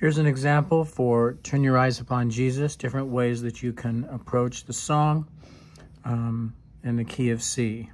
Here's an example for Turn Your Eyes Upon Jesus, different ways that you can approach the song um, in the key of C.